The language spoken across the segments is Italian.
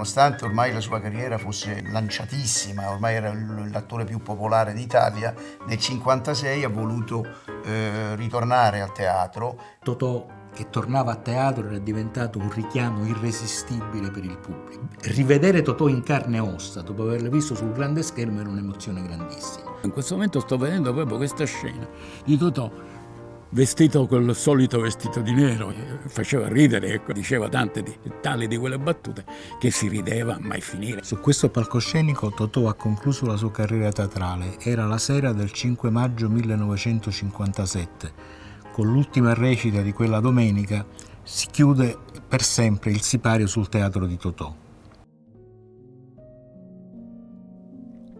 nonostante ormai la sua carriera fosse lanciatissima, ormai era l'attore più popolare d'Italia, nel 1956 ha voluto eh, ritornare al teatro. Totò che tornava a teatro era diventato un richiamo irresistibile per il pubblico. Rivedere Totò in carne e ossa, dopo averlo visto sul grande schermo, era un'emozione grandissima. In questo momento sto vedendo proprio questa scena di Totò vestito col solito vestito di nero, faceva ridere, ecco, diceva tante di, tali di quelle battute che si rideva a mai finire. Su questo palcoscenico Totò ha concluso la sua carriera teatrale, era la sera del 5 maggio 1957 con l'ultima recita di quella domenica, si chiude per sempre il sipario sul teatro di Totò.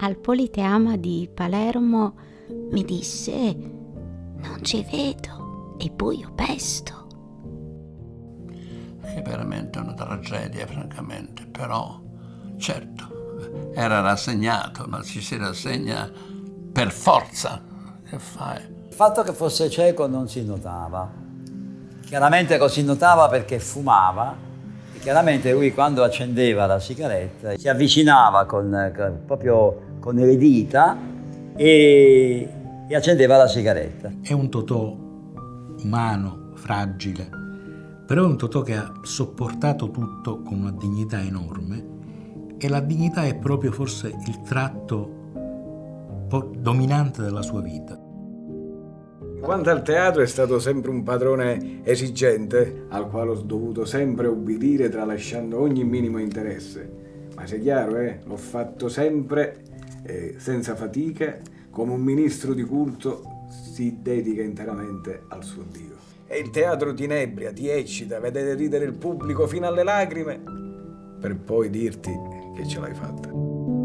Al Politeama di Palermo mi disse non ci vedo, è buio pesto. È veramente una tragedia, francamente, però certo, era rassegnato, ma ci si rassegna per forza. Che fai? fatto che fosse cieco non si notava. Chiaramente così notava perché fumava e chiaramente lui quando accendeva la sigaretta si avvicinava con, con, proprio con le dita e, e accendeva la sigaretta. È un Totò umano, fragile, però è un Totò che ha sopportato tutto con una dignità enorme e la dignità è proprio forse il tratto dominante della sua vita. Quanto al teatro è stato sempre un padrone esigente, al quale ho dovuto sempre obbedire tralasciando ogni minimo interesse. Ma sia chiaro, eh, l'ho fatto sempre eh, senza fatica, come un ministro di culto si dedica interamente al suo Dio. E il teatro ti inebria, ti eccita, vedere ridere il pubblico fino alle lacrime, per poi dirti che ce l'hai fatta.